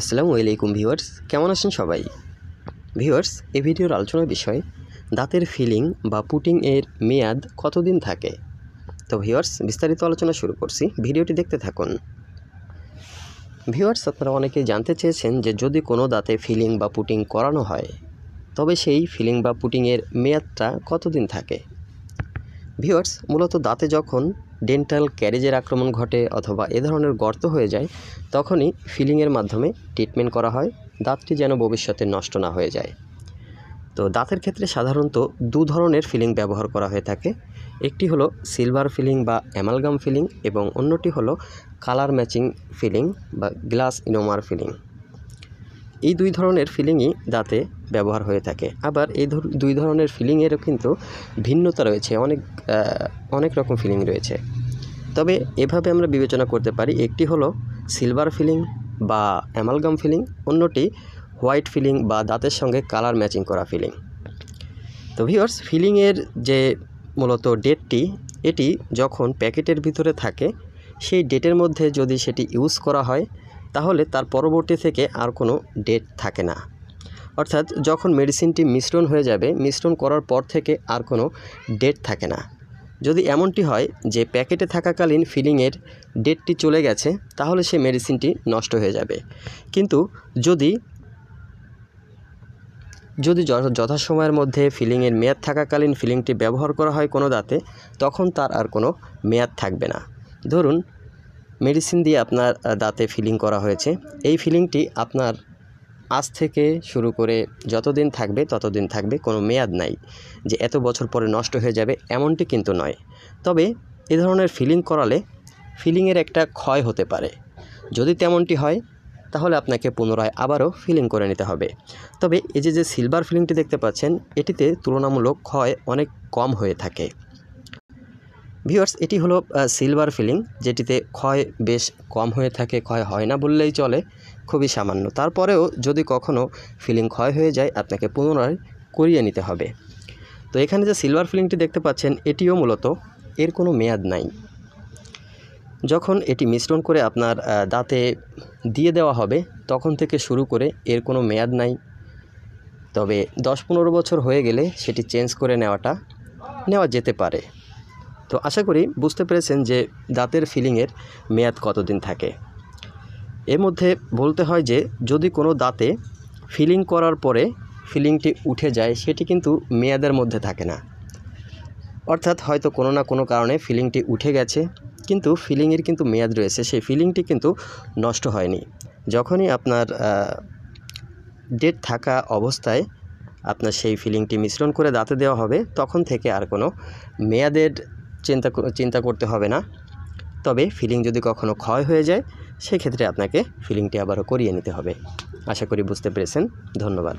আসসালামু আলাইকুম ভিউয়ার্স, কেমন আছেন সবাই? ভিউয়ার্স এই ভিডিওর আলোচনার বিষয়, দাঁতের ফিলিং বা পুটিং এর মেয়াদ কতদিন থাকে? তো ভিউয়ার্স, বিস্তারিত আলোচনা শুরু করছি, ভিডিওটি দেখতে থাকুন। ভিউয়ার্স, আপনারা অনেকেই জানতে চেয়েছেন যে যদি কোনো দাঁতে ফিলিং বা পুটিং করানো হয়, তবে সেই ফিলিং বা পুটিংয়ের মেয়াদটা কতদিন থাকে? ভিউয়ার্স, মূলত দাঁতে যখন ডেন্টাল ক্যারেজের আক্রমণ ঘটে অথবা এ ধরনের গর্ত হয়ে যায়, তখনই ফিলিংয়ের মাধ্যমে ট্রিটমেন্ট করা হয়, দাঁতটি যেন ভবিষ্যতে নষ্ট না হয়ে যায়। তো দাঁতের ক্ষেত্রে সাধারণত দু ধরনের ফিলিং ব্যবহার করা হয়ে থাকে। একটি হলো সিলভার ফিলিং বা অ্যামালগাম ফিলিং এবং অন্যটি হলো কালার ম্যাচিং ফিলিং বা গ্লাস ইনোমার ফিলিং। এই দুই ধরনের ফিলিংই দাঁতে ব্যবহার হয়ে থাকে। আবার এই দুই ধরনের ফিলিংয়েরও কিন্তু ভিন্নতা রয়েছে, অনেক অনেক রকম ফিলিং রয়েছে। তবে এভাবে আমরা বিবেচনা করতে পারি, একটি হলো সিলভার ফিলিং বা অ্যামালগাম ফিলিং অন্যটি হোয়াইট ফিলিং বা দাঁতের সঙ্গে কালার ম্যাচিং করা ফিলিং তো ভিওর্স ফিলিংয়ের যে মূলত ডেটটি এটি যখন প্যাকেটের ভিতরে থাকে, সেই ডেটের মধ্যে যদি সেটি ইউজ করা হয় তাহলে তার পরবর্তী থেকে আর কোনো ডেট থাকে না। অর্থাৎ যখন মেডিসিনটি মিশ্রণ হয়ে যাবে, মিশ্রণ করার পর থেকে আর কোনো ডেট থাকে না। যদি এমনটি হয় যে প্যাকেটে থাকাকালীন ফিলিংয়ের ডেটটি চলে গেছে, তাহলে সেই মেডিসিনটি নষ্ট হয়ে যাবে। কিন্তু যদি যদি যথাসময়ের মধ্যে ফিলিংয়ের মেয়াদ থাকাকালীন ফিলিংটি ব্যবহার করা হয় কোনো দাঁতে, তখন তার আর কোনো মেয়াদ থাকবে না। ধরুন মেডিসিন দিয়ে আপনার দাঁতে ফিলিং করা হয়েছে। এই ফিলিংটি আপনার আজ থেকে শুরু করে যতদিন থাকবে, ততদিন থাকবে, কোনো মেয়াদ নাই যে এত বছর পরে নষ্ট হয়ে যাবে, এমনটি কিন্তু নয়। তবে এ ধরনের ফিলিং করালে ফিলিংয়ের একটা ক্ষয় হতে পারে। যদি তেমনটি হয়, তাহলে আপনাকে পুনরায় আবারও ফিলিং করে নিতে হবে। তবে এই যে যে সিলভার ফিলিংটি দেখতে পাচ্ছেন, এটিতে তুলনামূলক ক্ষয় অনেক কম হয়ে থাকে। ভিউয়ার্স, এটি হলো সিলভার ফিলিং যেটিতে ক্ষয় বেশ কম হয়ে থাকে, ক্ষয় হয় না বললেই চলে, খুবই সামান্য। তারপরেও যদি কখনও ফিলিং ক্ষয় হয়ে যায়, আপনাকে পুনরায় করিয়ে নিতে হবে। তো এখানে যে সিলভার ফিলিংটি দেখতে পাচ্ছেন, এটিও মূলত এর কোনো মেয়াদ নাই। যখন এটি মিশ্রণ করে আপনার দাঁতে দিয়ে দেওয়া হবে, তখন থেকে শুরু করে এর কোনো মেয়াদ নাই। তবে দশ পনেরো বছর হয়ে গেলে সেটি চেঞ্জ করে নেওয়াটা, নেওয়া যেতে পারে। তো আশা করি বুঝতে পেরেছেন যে দাঁতের ফিলিংয়ের মেয়াদ কতদিন থাকে। এর মধ্যে বলতে হয় যে, যদি কোনো দাঁতে ফিলিং করার পরে ফিলিংটি উঠে যায়, সেটি কিন্তু মেয়াদের মধ্যে থাকে না। অর্থাৎ হয়তো কোনো না কোনো কারণে ফিলিংটি উঠে গেছে, কিন্তু ফিলিংয়ের কিন্তু মেয়াদ রয়েছে, সেই ফিলিংটি কিন্তু নষ্ট হয়নি। যখনই আপনার ডেট থাকা অবস্থায় আপনার সেই ফিলিংটি মিশ্রণ করে দাঁতে দেওয়া হবে, তখন থেকে আর কোনো মেয়াদের চিন্তা চিন্তা করতে হবে না। তবে ফিলিং যদি কখনো ক্ষয় হয়ে যায়, সেক্ষেত্রে আপনাকে ফিলিংটি আবারও করিয়ে নিতে হবে। আশা করি বুঝতে পেরেছেন। ধন্যবাদ।